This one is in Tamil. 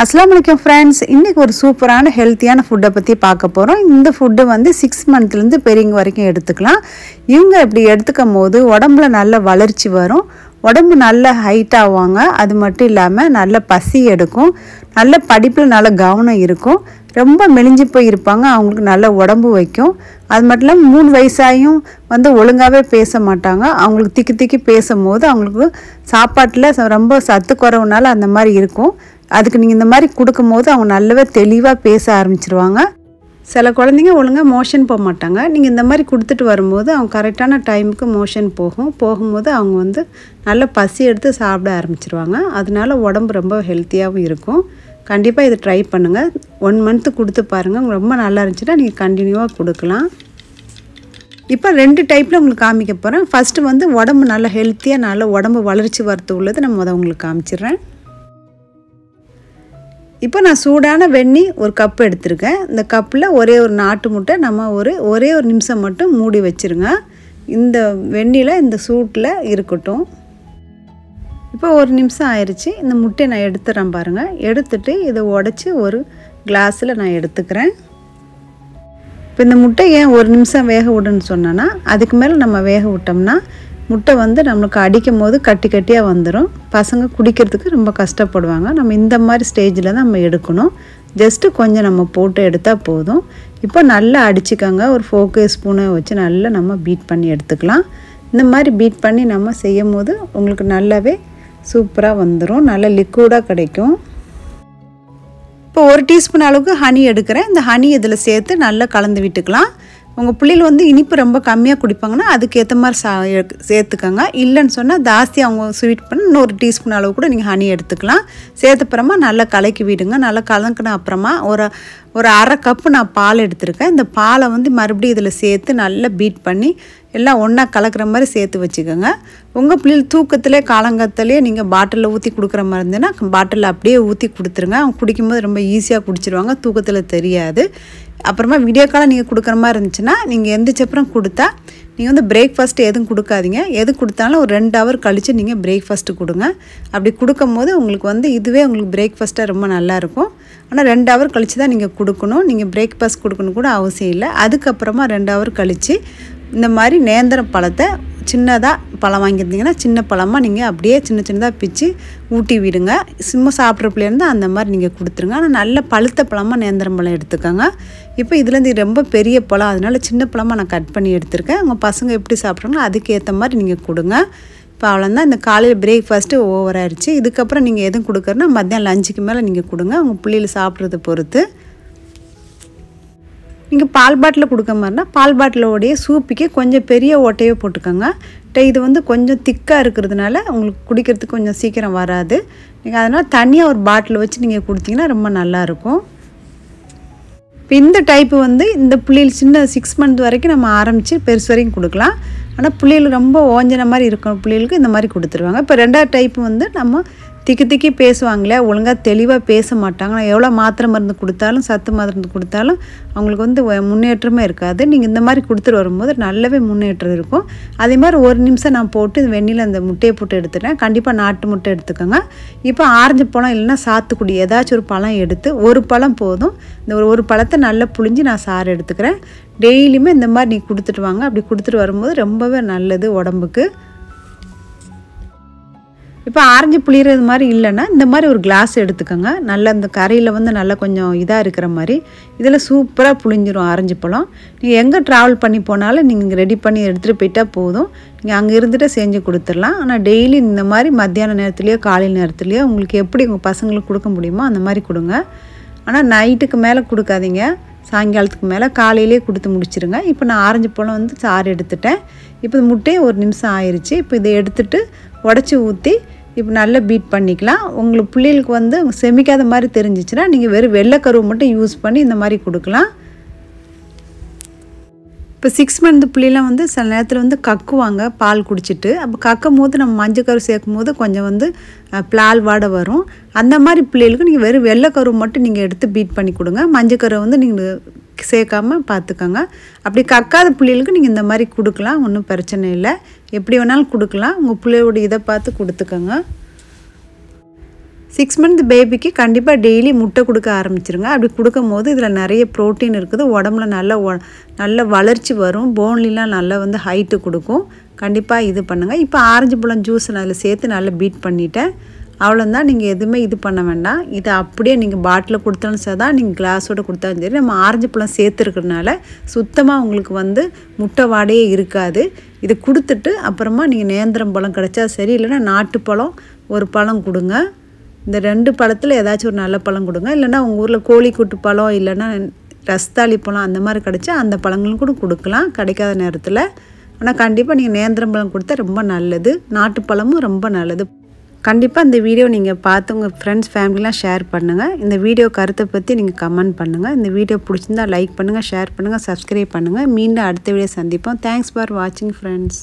அஸ்லாம் வலைக்கம் ஃப்ரெண்ட்ஸ் இன்றைக்கி ஒரு சூப்பரான ஹெல்த்தியான ஃபுட்டை பற்றி பார்க்க போகிறோம் இந்த ஃபுட்டு வந்து சிக்ஸ் மந்த்லேருந்து பெரியவங்க வரைக்கும் எடுத்துக்கலாம். இவங்க இப்படி எடுத்துக்கும் போது உடம்புல நல்ல வளர்ச்சி வரும். உடம்பு நல்ல ஹைட் ஆவாங்க. அது மட்டும் இல்லாமல் நல்ல பசி எடுக்கும். நல்ல படிப்பில் நல்ல கவனம் இருக்கும். ரொம்ப மெலிஞ்சு போய் இருப்பாங்க. அவங்களுக்கு நல்ல உடம்பு வைக்கும். அது மட்டும் இல்லாமல் மூணு வயசாயும் வந்து ஒழுங்காகவே பேச மாட்டாங்க. அவங்களுக்கு திக்கி திக்கி பேசும்போது அவங்களுக்கு சாப்பாட்டில் ச- ரொம்ப சத்து குறவுனால அந்த மாதிரி இருக்கும். அதுக்கு நீங்கள் இந்த மாதிரி கொடுக்கும்போது அவங்க நல்லாவே தெளிவாக பேச ஆரம்பிச்சிருவாங்க. சில குழந்தைங்க ஒழுங்காக மோஷன் போக மாட்டாங்க. நீங்கள் இந்த மாதிரி கொடுத்துட்டு வரும்போது அவங்க கரெக்டான டைமுக்கு மோஷன் போகும். போகும்போது அவங்க வந்து நல்ல பசி எடுத்து சாப்பிட ஆரம்பிச்சிருவாங்க. அதனால உடம்பு ரொம்ப ஹெல்த்தியாகவும் இருக்கும். கண்டிப்பாக இதை ட்ரை பண்ணுங்கள் ஒன் மந்த்து கொடுத்து பாருங்கள் ரொம்ப நல்லா இருந்துச்சுன்னா நீங்கள் கண்டினியூவாக கொடுக்கலாம். இப்போ ரெண்டு டைப்பில் உங்களுக்கு காமிக்க போகிறேன் ஃபஸ்ட்டு வந்து உடம்பு நல்ல ஹெல்த்தியாக நல்ல உடம்பு வளர்ச்சி வரத்து உள்ளது நான் முத உங்களுக்கு காமிச்சிடுறேன். இப்போ நான் சூடான வெண்ணி ஒரு கப் எடுத்திருக்கேன். இந்த கப்பில் ஒரே ஒரு நாட்டு முட்டை நம்ம ஒரு ஒரே ஒரு நிமிஷம் மட்டும் மூடி வச்சுருங்க. இந்த வெந்நியில் இந்த சூட்டில் இருக்கட்டும். இப்போ ஒரு நிமிஷம் ஆயிடுச்சு இந்த முட்டையை நான் எடுத்துறேன் பாருங்கள் எடுத்துட்டு இதை உடச்சி ஒரு கிளாஸில் நான் எடுத்துக்கிறேன். இப்போ இந்த முட்டை ஏன் ஒரு நிமிஷம் வேக விடுன்னு சொன்னேன்னா அதுக்கு மேலே நம்ம வேக விட்டோம்னா முட்டை வந்து நம்மளுக்கு அடிக்கும் போது கட்டி கட்டியாக வந்துடும் பசங்க குடிக்கிறதுக்கு ரொம்ப கஷ்டப்படுவாங்க. நம்ம இந்த மாதிரி ஸ்டேஜில் தான் நம்ம எடுக்கணும். ஜஸ்ட்டு கொஞ்சம் நம்ம போட்டு எடுத்தால் போதும். இப்போ நல்லா அடிச்சுக்கோங்க. ஒரு ஃபோக்கு ஸ்பூனை வச்சு நல்லா நம்ம பீட் பண்ணி எடுத்துக்கலாம். இந்த மாதிரி பீட் பண்ணி நம்ம செய்யும் போது உங்களுக்கு நல்லாவே சூப்பராக வந்துடும் நல்ல லிக்விடாக கிடைக்கும். இப்போ ஒரு டீஸ்பூன் அளவுக்கு ஹனி எடுக்கிறேன். இந்த ஹனி இதில் சேர்த்து நல்லா கலந்து விட்டுக்கலாம். உங்கள் பிள்ளைகள் வந்து இனிப்பு ரொம்ப கம்மியாக குடிப்பாங்கன்னா அதுக்கேற்ற மாதிரி சா சேர்த்துக்கோங்க. இல்லைன்னு சொன்னால் ஜாஸ்தி அவங்க ஸ்வீட் பண்ண இன்னொரு டீஸ்பூன் அளவு கூட நீங்கள் ஹனி எடுத்துக்கலாம். சேர்த்தப்புறமா நல்லா கலக்கி விடுங்க. நல்லா கலங்கின அப்புறமா ஒரு ஒரு அரை கப்பு நான் பால் எடுத்திருக்கேன். இந்த பாலை வந்து மறுபடியும் இதில் சேர்த்து நல்லா பீட் பண்ணி எல்லாம் ஒன்றா கலக்கிற மாதிரி சேர்த்து வச்சுக்கோங்க. உங்கள் பிள்ளைகள் தூக்கத்திலே காலங்கத்திலே நீங்கள் பாட்டிலில் ஊற்றி கொடுக்குற மாதிரி இருந்ததுன்னா பாட்டிலில் அப்படியே ஊற்றி கொடுத்துருங்க. அவங்க குடிக்கும்போது ரொம்ப ஈஸியாக குடிச்சிருவாங்க. தூக்கத்தில் தெரியாது. அப்புறமா வீடியோ காலம் நீங்கள் கொடுக்குற மாதிரி இருந்துச்சுன்னா நீங்கள் எந்திரிச்சப்புறம் கொடுத்தா நீங்கள் வந்து பிரேக்ஃபாஸ்ட்டு எதுவும் கொடுக்காதீங்க. எது கொடுத்தாலும் ஒரு ரெண்டு ஹவர் கழித்து நீங்கள் பிரேக்ஃபாஸ்ட்டு கொடுங்க. அப்படி கொடுக்கும்போது உங்களுக்கு வந்து இதுவே உங்களுக்கு பிரேக்ஃபாஸ்ட்டாக ரொம்ப நல்லாயிருக்கும் ஆனால் ரெண்டு ஹவர் கழித்து தான் நீங்கள் கொடுக்கணும். நீங்கள் பிரேக்ஃபாஸ்ட் கொடுக்கணும் கூட அவசியம் இல்லை. அதுக்கப்புறமா ரெண்டு ஹவர் கழித்து இந்த மாதிரி நேந்திரம் பழத்தை சின்னதாக பழம் வாங்கியிருந்தீங்கன்னா சின்ன பழமாக நீங்கள் அப்படியே சின்ன சின்னதாக பிச்சு ஊட்டி விடுங்க. சும்மா சாப்பிட்ற பிள்ளைங்க அந்த மாதிரி நீங்கள் கொடுத்துருங்க. ஆனால் நல்ல பழுத்த பழமாக நேந்திரம் பழம் எடுத்துக்கோங்க. இப்போ இதுலேருந்து ரொம்ப பெரிய பழம் அதனால சின்ன பழமாக நான் கட் பண்ணி எடுத்திருக்கேன். உங்கள் பசங்க எப்படி சாப்பிட்றாங்களோ அதுக்கேற்ற மாதிரி நீங்கள் கொடுங்க. இப்போ அவ்வளோந்தான் இந்த காலையில் பிரேக்ஃபாஸ்ட்டு ஓவர் ஆயிடுச்சு இதுக்கப்புறம் நீங்கள் எதுவும் கொடுக்குறனா மத்தியானம் லஞ்சுக்கு மேலே நீங்கள் கொடுங்க. உங்கள் பிள்ளைகள் சாப்பிட்றத பொறுத்து. நீங்கள் பால் பாட்டில் கொடுக்க மாதிரினா பால் பாட்டிலோடைய சூப்புக்கு கொஞ்சம் பெரிய ஓட்டையே போட்டுக்கோங்க. இது வந்து கொஞ்சம் திக்காக இருக்கிறதுனால உங்களுக்கு குடிக்கிறதுக்கு கொஞ்சம் சீக்கிரம் வராது. நீங்கள் அதனால் தனியாக ஒரு பாட்டில் வச்சு நீங்கள் கொடுத்தீங்கன்னா ரொம்ப நல்லாயிருக்கும். இப்போ இந்த டைப்பு வந்து இந்த புள்ளியில் சின்ன சிக்ஸ் மந்த் வரைக்கும் நம்ம ஆரம்பித்து பெருசு வரைக்கும் கொடுக்கலாம். ஆனால் புள்ளியில் ரொம்ப ஓஞ்சின மாதிரி இருக்கும். புள்ளிகளுக்கு இந்த மாதிரி கொடுத்துருவாங்க. இப்போ ரெண்டாவது டைப்பு வந்து நம்ம திக்கி திக்கி பேசுவாங்களே ஒழுங்காக தெளிவாக பேச மாட்டாங்க. நான் எவ்வளோ மாத்திரை மருந்து கொடுத்தாலும் சத்து மருந்து கொடுத்தாலும் அவங்களுக்கு வந்து முன்னேற்றமே இருக்காது. நீங்கள் இந்த மாதிரி கொடுத்துட்டு வரும்போது நல்லாவே முன்னேற்றம் இருக்கும். அதே மாதிரி ஒரு நிமிஷம் நான் போட்டு வெண்ணில் அந்த முட்டையை போட்டு எடுத்துட்டேன். கண்டிப்பாக நாட்டு முட்டை எடுத்துக்கோங்க. இப்போ ஆரஞ்சு பழம் இல்லைன்னா சாத்துக்குடி ஏதாச்சும் ஒரு பழம் எடுத்து ஒரு பழம் போதும். இந்த ஒரு ஒரு பழத்தை நல்லா புழிஞ்சு நான் சாறு எடுத்துக்கிறேன். டெய்லியுமே இந்த மாதிரி நீ கொடுத்துட்டு வாங்க. அப்படி கொடுத்துட்டு வரும்போது ரொம்பவே நல்லது உடம்புக்கு. இப்போ ஆரஞ்சு புளியறது மாதிரி இல்லைன்னா இந்த மாதிரி ஒரு கிளாஸ் எடுத்துக்கோங்க. நல்லா இந்த கரையில் வந்து நல்லா கொஞ்சம் இதாக இருக்கிற மாதிரி. இதில் சூப்பராக புளிஞ்சிரும் ஆரஞ்சு பழம். நீங்கள் எங்கே ட்ராவல் பண்ணி போனாலும் நீங்கள் ரெடி பண்ணி எடுத்துகிட்டு போயிட்டால் போதும். நீங்கள் அங்கே இருந்துட்டு செஞ்சு கொடுத்துடலாம். ஆனால் டெய்லி இந்த மாதிரி மத்தியான நேரத்துலையோ காலை நேரத்துலையோ உங்களுக்கு எப்படி உங்கள் பசங்களுக்கு கொடுக்க முடியுமோ அந்த மாதிரி கொடுங்க. ஆனால் நைட்டுக்கு மேலே கொடுக்காதீங்க. சாயங்காலத்துக்கு மேலே காலையிலே கொடுத்து முடிச்சிருங்க. இப்போ நான் ஆரஞ்சு பழம் வந்து சாறு எடுத்துட்டேன். இப்போ முட்டையை ஒரு நிமிஷம் ஆயிடுச்சு இப்போ இதை எடுத்துட்டு உடச்சி ஊற்றி இப்போ நல்லா பீட் பண்ணிக்கலாம். உங்களுக்கு பிள்ளைகளுக்கு வந்து செமிக்காத மாதிரி தெரிஞ்சிச்சுன்னா நீங்கள் வெறும் வெள்ளைக்கருவை மட்டும் யூஸ் பண்ணி இந்த மாதிரி கொடுக்கலாம். இப்போ சிக்ஸ் மந்த் பிள்ளைலாம் வந்து சில நேரத்தில் வந்து கக்குவாங்க பால் குடிச்சிட்டு. அப்போ கக்கும் போது நம்ம மஞ்சக்கரு சேர்க்கும் போது கொஞ்சம் வந்து பிளால் வாடை வரும். அந்த மாதிரி பிள்ளைகளுக்கு நீங்கள் வெறும் வெள்ளைக்கரு மட்டும் நீங்கள் எடுத்து பீட் பண்ணி கொடுங்க. மஞ்சக்கரு வந்து நீங்கள் சேர்க்காம பார்த்துக்கோங்க. அப்படி கக்காத பிள்ளைகளுக்கு நீங்கள் இந்த மாதிரி கொடுக்கலாம் ஒன்றும் பிரச்சனை இல்லை. எப்படி வேணாலும் கொடுக்கலாம் உங்கள் பிள்ளையோட இதை பார்த்து கொடுத்துக்கோங்க. சிக்ஸ் மந்த் பேபிக்கு கண்டிப்பாக டெய்லி முட்டை கொடுக்க ஆரம்பிச்சிருங்க. அப்படி கொடுக்கும் போது இதில் நிறைய ப்ரோட்டீன் இருக்குது. உடம்புல நல்ல நல்ல வளர்ச்சி வரும். போன்லாம் நல்லா வந்து ஹைட்டு கொடுக்கும். கண்டிப்பாக இது பண்ணுங்கள் இப்போ ஆரஞ்சு பழம் ஜூஸ் நான் அதில் சேர்த்து நல்லா பீட் பண்ணிட்டேன். அவ்வளோந்தான் நீங்கள் எதுவுமே இது பண்ண வேண்டாம். இதை அப்படியே நீங்கள் பாட்டிலில் கொடுத்தாலும் சரி தான் நீங்கள் கிளாஸோடு கொடுத்தாலும் சரி நம்ம ஆரஞ்சு பழம் சேர்த்துருக்கறனால சுத்தமாக உங்களுக்கு வந்து முட்டை வாடையே இருக்காது. இதை கொடுத்துட்டு அப்புறமா நீங்கள் நேந்திரம் பழம் கிடைச்சா சரி இல்லைன்னா நாட்டுப்பழம் ஒரு பழம் கொடுங்க. இந்த ரெண்டு பழத்தில் ஏதாச்சும் ஒரு நல்ல பழம் கொடுங்க. இல்லைன்னா உங்கள் ஊரில் கோழிக்கூட்டு பழம் இல்லைன்னா ரஸ்தாளி பழம் அந்த மாதிரி கிடைச்சா அந்த பழங்களும் கூட கொடுக்கலாம். கிடைக்காத நேரத்தில். ஆனால் கண்டிப்பாக நீங்கள் நேந்திரம் பழம் கொடுத்தா ரொம்ப நல்லது. நாட்டுப்பழமும் ரொம்ப நல்லது. கண்டிப்பாக இந்த வீடியோ நீங்கள் பார்த்து உங்கள் ஃப்ரெண்ட்ஸ் ஃபேமிலிலாம் ஷேர் பண்ணுங்கள் இந்த வீடியோ கருத்தை பற்றி நீங்கள் கமெண்ட் பண்ணுங்கள் இந்த வீடியோ பிடிச்சிருந்தா லைக் பண்ணுங்கள் ஷேர் பண்ணுங்கள் சப்ஸ்கிரைப் பண்ணுங்கள் மீண்டும் அடுத்த வீடியோ சந்திப்போம். தேங்க்ஸ் ஃபார் வாட்சிங் ஃப்ரெண்ட்ஸ்